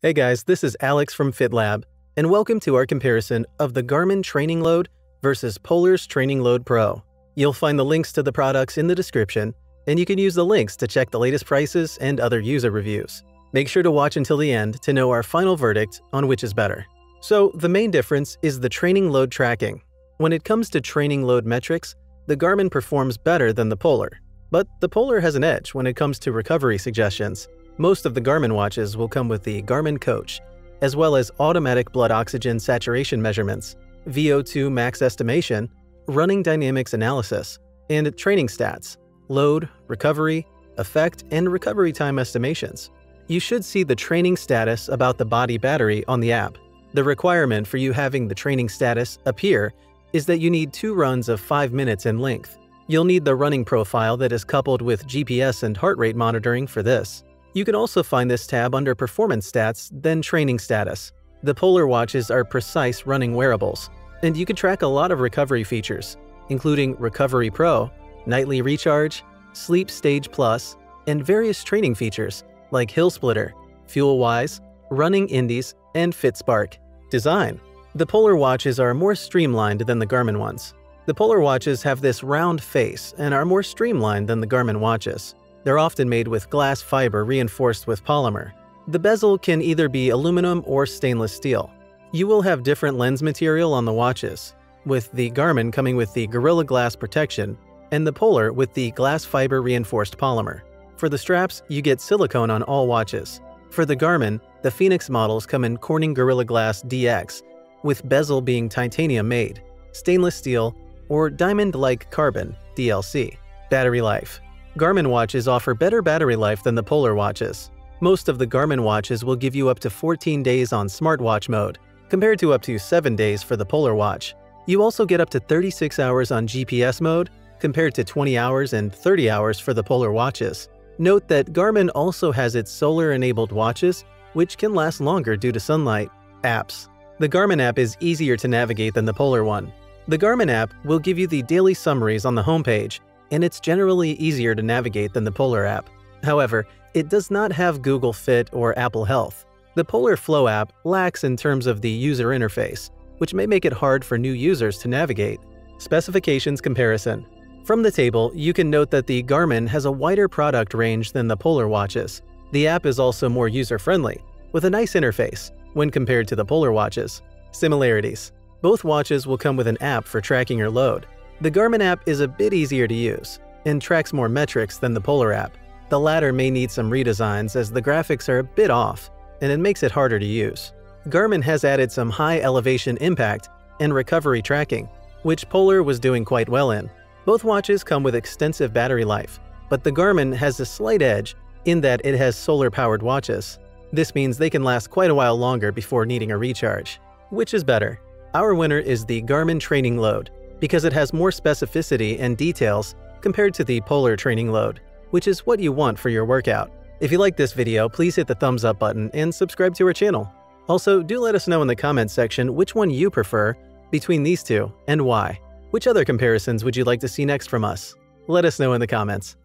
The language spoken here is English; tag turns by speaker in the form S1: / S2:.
S1: Hey guys, this is Alex from FitLab, and welcome to our comparison of the Garmin Training Load versus Polar's Training Load Pro. You'll find the links to the products in the description, and you can use the links to check the latest prices and other user reviews. Make sure to watch until the end to know our final verdict on which is better. So, the main difference is the training load tracking. When it comes to training load metrics, the Garmin performs better than the Polar. But the Polar has an edge when it comes to recovery suggestions. Most of the Garmin watches will come with the Garmin Coach, as well as automatic blood oxygen saturation measurements, VO2 max estimation, running dynamics analysis, and training stats, load, recovery, effect, and recovery time estimations. You should see the training status about the body battery on the app. The requirement for you having the training status appear is that you need two runs of 5 minutes in length. You'll need the running profile that is coupled with GPS and heart rate monitoring for this. You can also find this tab under Performance Stats, then Training Status. The Polar watches are precise running wearables, and you can track a lot of recovery features, including Recovery Pro, Nightly Recharge, Sleep Stage Plus, and various training features like HillSplitter, Fuel Wise, Running Indies, and FitSpark. Design The Polar watches are more streamlined than the Garmin ones. The Polar watches have this round face and are more streamlined than the Garmin watches. They're often made with glass fiber reinforced with polymer. The bezel can either be aluminum or stainless steel. You will have different lens material on the watches, with the Garmin coming with the Gorilla Glass protection and the Polar with the glass fiber reinforced polymer. For the straps, you get silicone on all watches. For the Garmin, the Fenix models come in Corning Gorilla Glass DX, with bezel being titanium made, stainless steel, or diamond-like carbon DLC. Battery life Garmin watches offer better battery life than the Polar watches. Most of the Garmin watches will give you up to 14 days on smartwatch mode, compared to up to 7 days for the Polar watch. You also get up to 36 hours on GPS mode, compared to 20 hours and 30 hours for the Polar watches. Note that Garmin also has its solar-enabled watches, which can last longer due to sunlight. Apps The Garmin app is easier to navigate than the Polar one. The Garmin app will give you the daily summaries on the homepage, and it's generally easier to navigate than the Polar app. However, it does not have Google Fit or Apple Health. The Polar Flow app lacks in terms of the user interface, which may make it hard for new users to navigate. Specifications Comparison From the table, you can note that the Garmin has a wider product range than the Polar watches. The app is also more user-friendly, with a nice interface, when compared to the Polar watches. Similarities Both watches will come with an app for tracking your load, the Garmin app is a bit easier to use and tracks more metrics than the Polar app. The latter may need some redesigns as the graphics are a bit off and it makes it harder to use. Garmin has added some high elevation impact and recovery tracking, which Polar was doing quite well in. Both watches come with extensive battery life, but the Garmin has a slight edge in that it has solar-powered watches. This means they can last quite a while longer before needing a recharge. Which is better? Our winner is the Garmin Training Load, because it has more specificity and details compared to the Polar training load, which is what you want for your workout. If you like this video, please hit the thumbs up button and subscribe to our channel. Also, do let us know in the comments section which one you prefer between these two and why. Which other comparisons would you like to see next from us? Let us know in the comments.